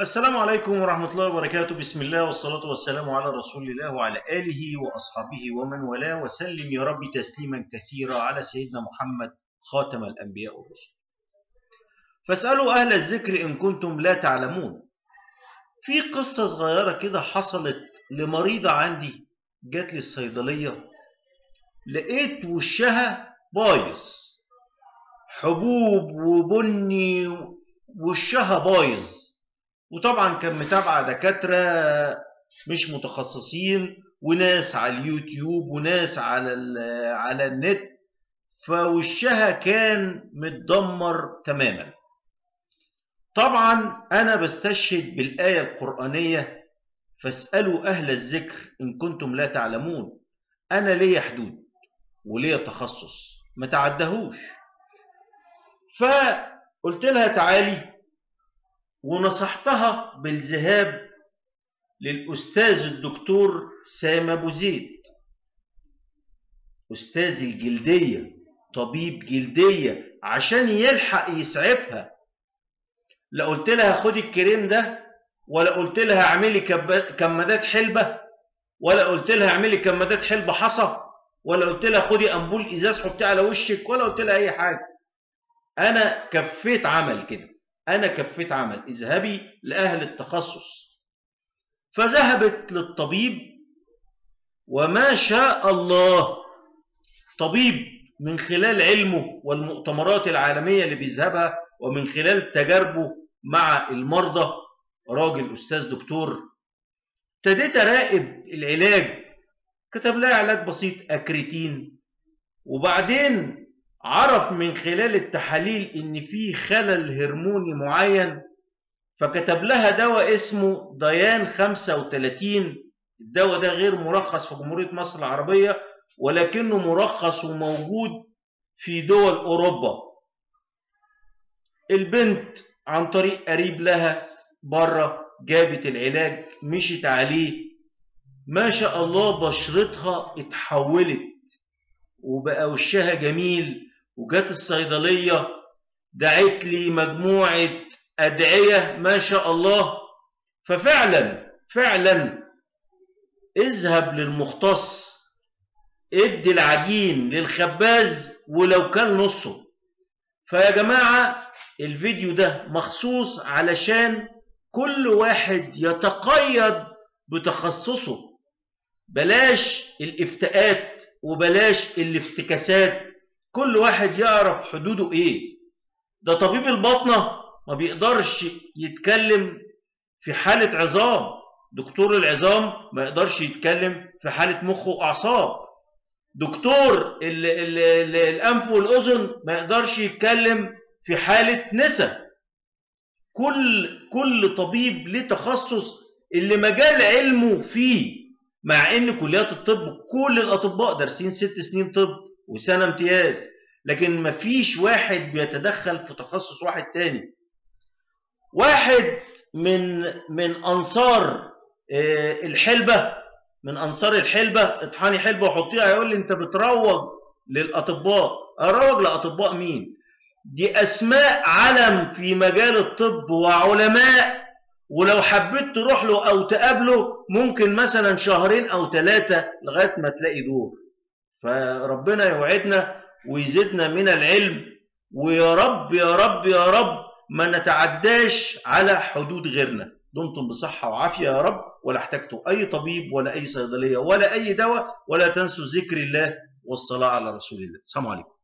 السلام عليكم ورحمة الله وبركاته. بسم الله والصلاة والسلام على رسول الله وعلى آله وأصحابه ومن والاه. وسلم يا رب تسليما كثيرا على سيدنا محمد خاتم الأنبياء والرسل. فاسألوا أهل الذكر إن كنتم لا تعلمون. في قصة صغيرة كده حصلت لمريضة عندي جات لي الصيدلية. لقيت وشها بايظ. حبوب وبني وشها بايظ. وطبعا كان متابعة دكاترة مش متخصصين وناس على اليوتيوب وناس على على النت فوشها كان متدمر تماما. طبعا أنا بستشهد بالآية القرآنية فاسألوا أهل الذكر إن كنتم لا تعلمون. أنا ليا حدود وليا تخصص ما تعدهوش. فقلت لها تعالي ونصحتها بالذهاب للأستاذ الدكتور سام أبو زيد. أستاذ الجلدية طبيب جلدية عشان يلحق يسعفها. لا قلت لها خدي الكريم ده ولا قلت لها اعملي كمادات حلبة ولا قلت لها اعملي كمادات حلبة حصى ولا قلت لها خدي أنبول إزاز حطيه على وشك ولا قلت لها أي حاجة. أنا كفيت عمل كده. أنا كفيت عمل إذهبي لأهل التخصص. فذهبت للطبيب وما شاء الله. طبيب من خلال علمه والمؤتمرات العالمية اللي بيذهبها ومن خلال تجاربه مع المرضى راجل أستاذ دكتور ابتديت أراقب العلاج. كتب لها علاج بسيط أكريتين. وبعدين عرف من خلال التحاليل إن في خلل هرموني معين فكتب لها دواء اسمه ديان 35 الدواء ده غير مرخص في جمهورية مصر العربية ولكنه مرخص وموجود في دول أوروبا. البنت عن طريق قريب لها بره جابت العلاج مشيت عليه. ما شاء الله بشرتها اتحولت وبقى وشها جميل. وجت الصيدلية دعت لي مجموعة أدعية ما شاء الله. ففعلا فعلا اذهب للمختص ادي العجين للخباز ولو كان نصه. فيا جماعة الفيديو ده مخصوص علشان كل واحد يتقيد بتخصصه. بلاش الافتاءات وبلاش الافتكاسات. كل واحد يعرف حدوده إيه. ده طبيب الباطنة ما بيقدرش يتكلم في حالة عظام. دكتور العظام ما يقدرش يتكلم في حالة مخ وأعصاب. دكتور ال ال ال الأنف والأذن ما يقدرش يتكلم في حالة نسا. كل كل طبيب ليه تخصص اللي مجال علمه فيه مع إن كليات الطب كل الأطباء دارسين ست سنين طب وسنة امتياز. لكن مفيش واحد بيتدخل في تخصص واحد تاني. واحد من من أنصار الحلبة من أنصار الحلبة اطحني حلبة وحطيها يقول لي أنت بتروج للأطباء. أروج لأطباء مين؟ دي أسماء علم في مجال الطب وعلماء. ولو حبيت تروح له أو تقابله ممكن مثلا شهرين أو ثلاثة لغاية ما تلاقي دور. فربنا يوعدنا ويزيدنا من العلم. ويا رب يا رب يا رب ما نتعداش على حدود غيرنا. دمتم بصحة وعافية يا رب ولا احتجتوا أي طبيب ولا أي صيدلية ولا أي دواء ولا تنسوا ذكر الله والصلاة على رسول الله. السلام عليكم.